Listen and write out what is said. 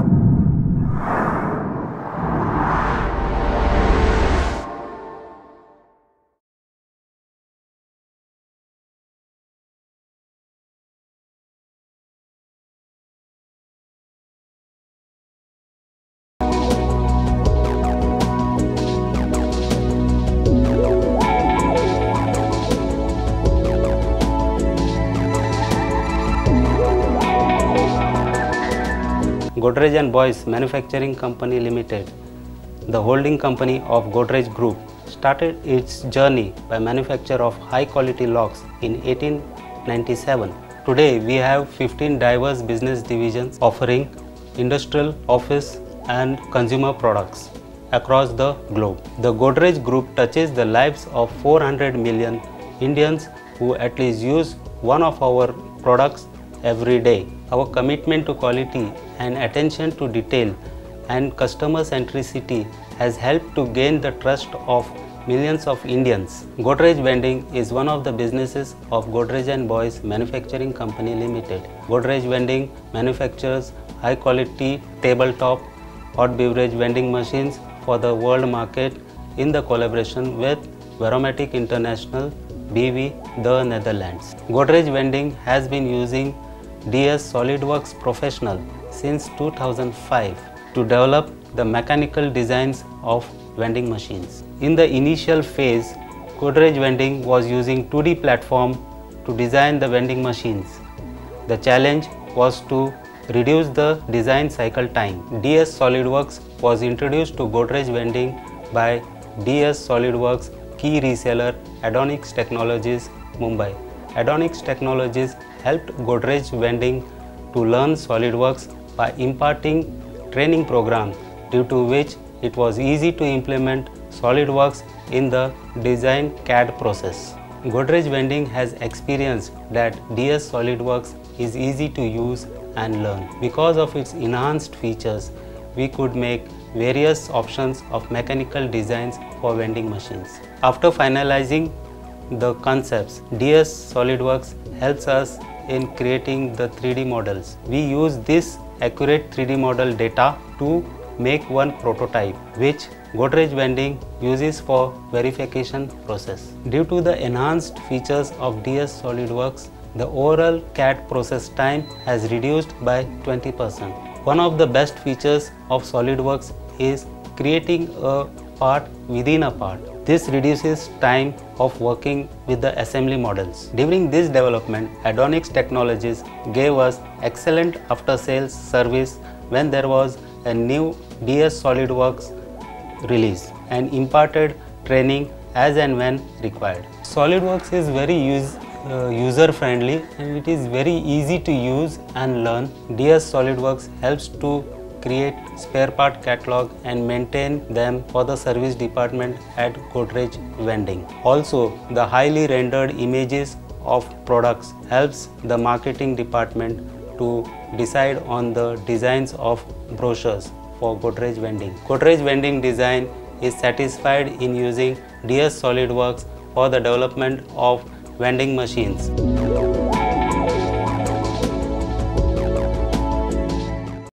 out. Godrej and Boyce Manufacturing Company Limited, the holding company of Godrej Group, started its journey by manufacture of high quality locks in 1897. Today we have 15 diverse business divisions offering industrial, office and consumer products across the globe. The Godrej Group touches the lives of 400 million Indians who at least use one of our products every day. Our commitment to quality and attention to detail and customer centricity has helped to gain the trust of millions of Indians. Godrej Vending is one of the businesses of Godrej and Boyce Manufacturing Company Limited. Godrej Vending manufactures high quality tabletop hot beverage vending machines for the world market in the collaboration with Veromatic International BV, the Netherlands. Godrej Vending has been using DS SolidWorks Professional since 2005 to develop the mechanical designs of vending machines. In the initial phase, Godrej Vending was using 2D platform to design the vending machines. The challenge was to reduce the design cycle time. DS SolidWorks was introduced to Godrej Vending by DS SolidWorks key reseller Addonix Technologies Mumbai. Addonix Technologies helped Godrej Vending to learn SolidWorks by imparting training program due to which it was easy to implement SolidWorks in the design CAD process. Godrej Vending has experienced that DS SolidWorks is easy to use and learn. Because of its enhanced features, we could make various options of mechanical designs for vending machines. After finalizing the concepts, DS SolidWorks helps us in creating the 3D models. We use this accurate 3D model data to make one prototype which Godrej Vending uses for verification process. Due to the enhanced features of DS SolidWorks, the overall CAD process time has reduced by 20%. One of the best features of SolidWorks is creating a part within a part. This reduces time of working with the assembly models. During this development, Addonix Technologies gave us excellent after sales service when there was a new DS SolidWorks release and imparted training as and when required. SolidWorks is very uh, user friendly and it is very easy to use and learn. DS SolidWorks helps to create spare part catalog and maintain them for the service department at Godrej Vending. Also, the highly rendered images of products helps the marketing department to decide on the designs of brochures for Godrej Vending. Godrej Vending design is satisfied in using DS SolidWorks for the development of vending machines.